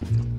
Mm-hmm.